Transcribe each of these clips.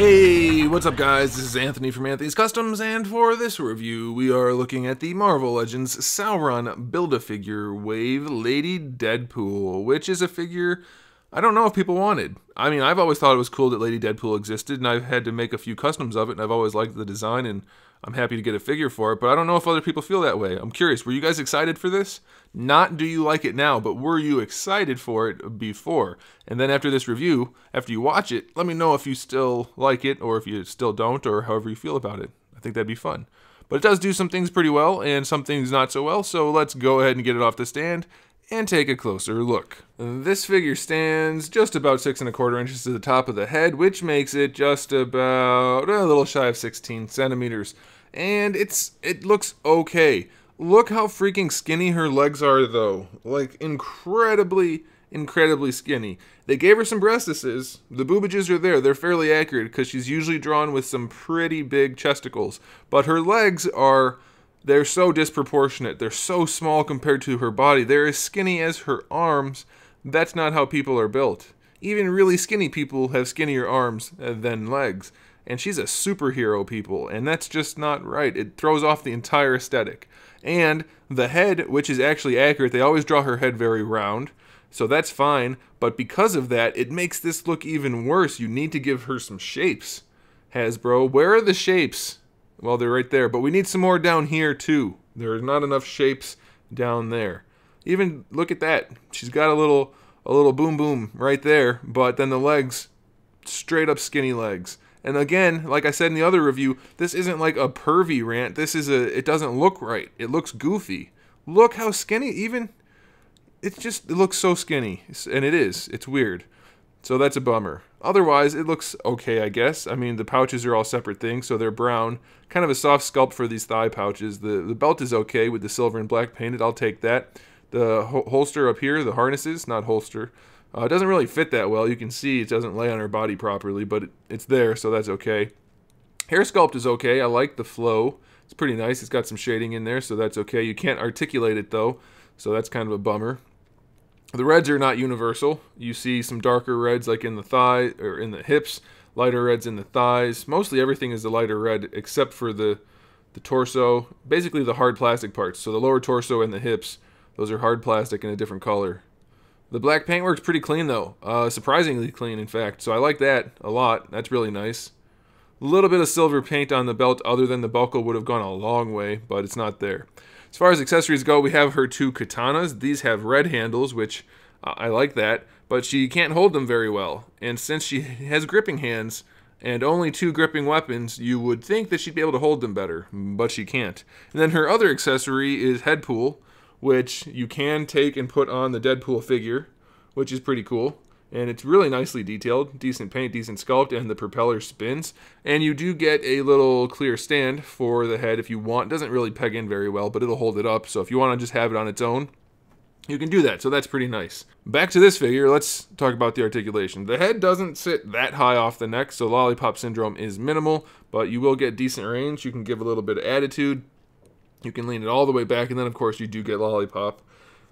Hey, what's up guys? This is Anthony from Anthony's Customs, and for this review, we are looking at the Marvel Legends Sauron Build-A-Figure Wave Lady Deadpool, which is a figure I don't know if people wanted. I mean, I've always thought it was cool that Lady Deadpool existed, and I've had to make a few customs of it, and I've always liked the design, and I'm happy to get a figure for it, but I don't know if other people feel that way. I'm curious, were you guys excited for this? Not do you like it now, but were you excited for it before? And then after this review, after you watch it, let me know if you still like it, or if you still don't, or however you feel about it. I think that'd be fun. But it does do some things pretty well, and some things not so well, so let's go ahead and get it off the stand and take a closer look. This figure stands just about six and a quarter inches to the top of the head, which makes it just about a little shy of 16 centimeters. And it's it looks okay. Look how freaking skinny her legs are though. Like incredibly, incredibly skinny. They gave her some breastises. The boobages are there. They're fairly accurate because she's usually drawn with some pretty big chesticles. But her legs are they're so disproportionate. They're so small compared to her body. They're as skinny as her arms. That's not how people are built. Even really skinny people have skinnier arms than legs. And she's a superhero, people, and that's just not right. It throws off the entire aesthetic. And the head, which is actually accurate, they always draw her head very round, so that's fine. But because of that, it makes this look even worse. You need to give her some shapes. Hasbro, where are the shapes? Well, they're right there, but we need some more down here too. There's not enough shapes down there. Even look at that. She's got a little a little boom boom right there, but then the legs straight up skinny legs. And again, like I said in the other review, this isn't like a pervy rant. This is a it doesn't look right. It looks goofy. Look how skinny even it's just it looks so skinny and it is. It's weird. So that's a bummer. Otherwise, it looks okay, I guess. I mean, the pouches are all separate things, so they're brown. Kind of a soft sculpt for these thigh pouches. The, the belt is okay with the silver and black painted. I'll take that. The ho holster up here, the harnesses, not holster, uh, doesn't really fit that well. You can see it doesn't lay on her body properly, but it, it's there, so that's okay. Hair sculpt is okay. I like the flow. It's pretty nice. It's got some shading in there, so that's okay. You can't articulate it, though, so that's kind of a bummer. The reds are not universal. You see some darker reds like in the thigh or in the hips, lighter reds in the thighs. Mostly everything is the lighter red except for the the torso, basically the hard plastic parts. So the lower torso and the hips, those are hard plastic in a different color. The black paint works pretty clean though, uh, surprisingly clean in fact. So I like that a lot. That's really nice. A little bit of silver paint on the belt other than the buckle would have gone a long way, but it's not there. As far as accessories go, we have her two katanas. These have red handles, which uh, I like that, but she can't hold them very well. And since she has gripping hands and only two gripping weapons, you would think that she'd be able to hold them better, but she can't. And then her other accessory is Headpool, which you can take and put on the Deadpool figure, which is pretty cool and it's really nicely detailed. Decent paint, decent sculpt, and the propeller spins. And you do get a little clear stand for the head if you want. It doesn't really peg in very well, but it'll hold it up. So if you want to just have it on its own, you can do that. So that's pretty nice. Back to this figure, let's talk about the articulation. The head doesn't sit that high off the neck, so lollipop syndrome is minimal, but you will get decent range. You can give a little bit of attitude. You can lean it all the way back, and then of course you do get lollipop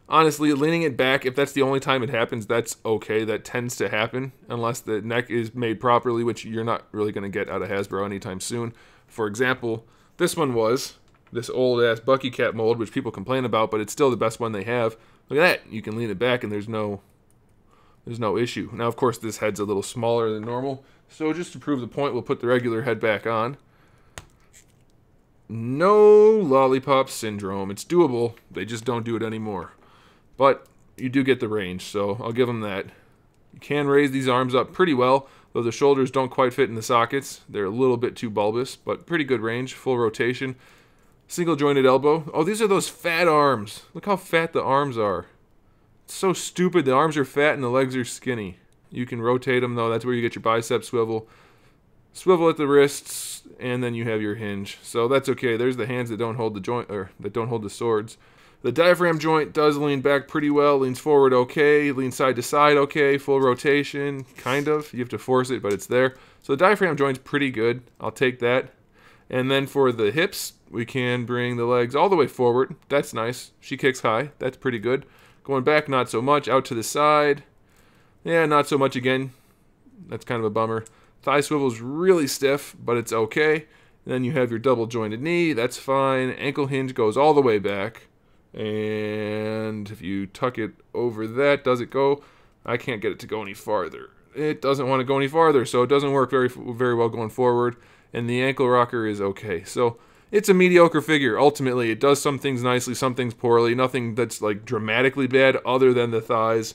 honestly, leaning it back, if that's the only time it happens, that's okay. That tends to happen unless the neck is made properly, which you're not really going to get out of Hasbro anytime soon. For example, this one was this old ass Bucky Cap mold, which people complain about, but it's still the best one they have. Look at that. You can lean it back and there's no there's no issue. Now, of course, this head's a little smaller than normal. So just to prove the point, we'll put the regular head back on. No lollipop syndrome. It's doable. They just don't do it anymore. But you do get the range, so I'll give them that. You can raise these arms up pretty well, though the shoulders don't quite fit in the sockets. They're a little bit too bulbous, but pretty good range, full rotation. Single jointed elbow. Oh, these are those fat arms. Look how fat the arms are. It's so stupid. The arms are fat and the legs are skinny. You can rotate them, though. That's where you get your bicep swivel. Swivel at the wrists, and then you have your hinge. So that's okay. There's the hands that don't hold the joint, or that don't hold the swords. The diaphragm joint does lean back pretty well, leans forward okay, leans side to side okay, full rotation, kind of. You have to force it, but it's there. So the diaphragm joint's pretty good. I'll take that. And then for the hips, we can bring the legs all the way forward. That's nice. She kicks high. That's pretty good. Going back, not so much. Out to the side. Yeah, not so much again. That's kind of a bummer. Thigh swivel's really stiff, but it's okay. then you have your double jointed knee, that's fine. Ankle hinge goes all the way back. And if you tuck it over that, does it go? I can't get it to go any farther. It doesn't want to go any farther, so it doesn't work very very well going forward. And the ankle rocker is okay. So it's a mediocre figure. Ultimately, it does some things nicely, some things poorly. Nothing that's like dramatically bad other than the thighs.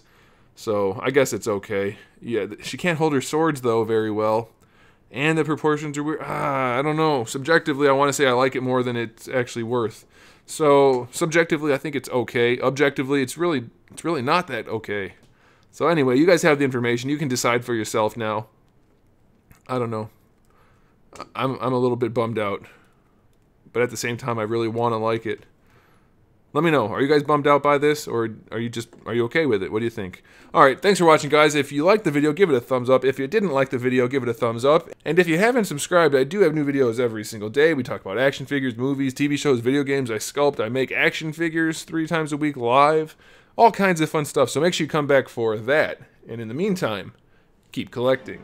So I guess it's okay. Yeah, she can't hold her swords though very well, and the proportions are weird. Ah, I don't know. Subjectively, I want to say I like it more than it's actually worth. So subjectively, I think it's okay. Objectively, it's really it's really not that okay. So anyway, you guys have the information. You can decide for yourself now. I don't know. I'm I'm a little bit bummed out, but at the same time, I really want to like it. Let me know. Are you guys bummed out by this, or are you just are you okay with it? What do you think? All right, thanks for watching, guys. If you liked the video, give it a thumbs up. If you didn't like the video, give it a thumbs up. And if you haven't subscribed, I do have new videos every single day. We talk about action figures, movies, TV shows, video games. I sculpt. I make action figures three times a week live. All kinds of fun stuff. So make sure you come back for that. And in the meantime, keep collecting.